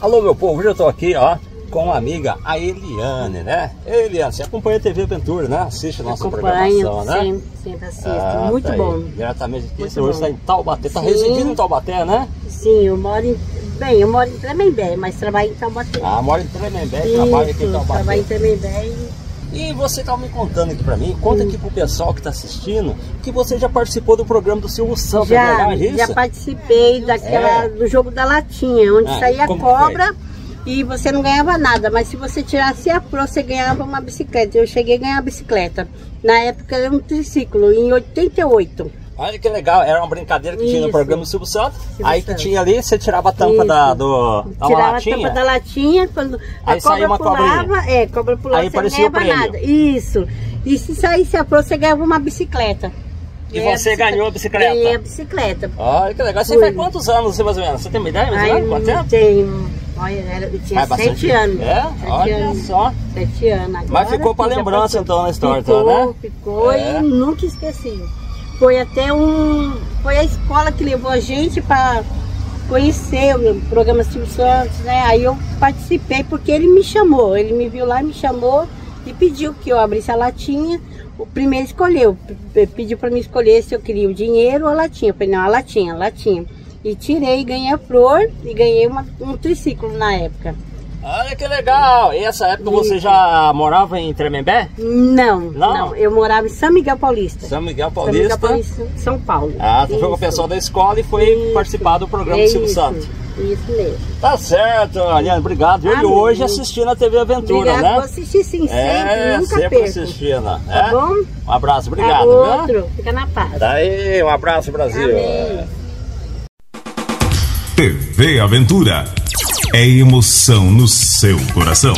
Alô, meu povo, hoje eu tô aqui, ó, com a amiga, a Eliane, né? Eliane, você acompanha a TV Aventura, né? Assiste a nossa Acompanho, programação, né? sempre, sempre assisto. Ah, Muito tá bom. Diretamente você hoje está em Taubaté, tá Sim. residindo em Taubaté, né? Sim, eu moro em. Bem, eu moro em Tremembé, mas trabalho em Taubaté. Ah, mora em Tremembé, trabalha aqui em Taubaté. trabalho em Tremembé e E você estava me contando aqui pra mim, conta aqui pro pessoal que tá assistindo, que você já participou do programa do Silvio Santos, é já, verdade isso? já participei daquela, É. do jogo da latinha, onde Ah, saía cobra e você não ganhava nada, mas se você tirasse a pro, você ganhava uma bicicleta. Eu cheguei a ganhar a bicicleta. Na época era um triciclo, em 88. Olha que legal, era uma brincadeira que tinha no Isso. programa do Silvio Santos, Silvio aí que Santos. tinha ali, você tirava a tampa Isso. da, do, da Tirava latinha, a tampa da latinha, quando Aí a cobra uma pulava, cobrinha. é, cobra pulava, Aí você não aparecia o ganhava prêmio. nada. Isso. E se saísse a pro, você ganhava uma bicicleta. E a você bicicleta. ganhou a bicicleta? Ganhei a bicicleta. Olha que legal, você Fui. faz quantos anos, você, mais ou menos? Você tem uma ideia, mais ou menos? Quanto tempo? tenho. Olha, eu tinha sete anos. É? Sete Olha anos. só. Sete anos. Mas Agora ficou pra sim, já lembrança então na história, ficou, né? Ficou É. e nunca esqueci. Foi até um. Foi a escola que levou a gente para conhecer o programa Silvio Santos, né? Aí eu participei porque ele me chamou. Ele me viu lá, me chamou e pediu que eu abrisse a latinha. O primeiro escolheu, pediu para mim escolher se eu queria o dinheiro ou a latinha. Eu falei, não, a latinha, a latinha. E tirei, ganhei a flor e ganhei uma- um triciclo na época. Olha que legal. E essa época você Isso. já morava em Tremembé? Não, Não? não, Eu morava em São Miguel Paulista. São Miguel São Miguel Paulista. Paulista, São Paulo. Ah, você foi com o pessoal da escola e foi Isso. participar do programa É do Silvio isso, Santos. Isso mesmo. Tá certo, Aliane, obrigado. viu? E hoje assistindo a TV Aventura, Obrigada, né? vou assistir sim, sempre, É, nunca sempre perco. assistindo. Tá é? bom? Um abraço, A obrigado. viu? outro, fica na paz. Daí, um abraço, Brasil. Amém. TV Aventura. É emoção no seu coração.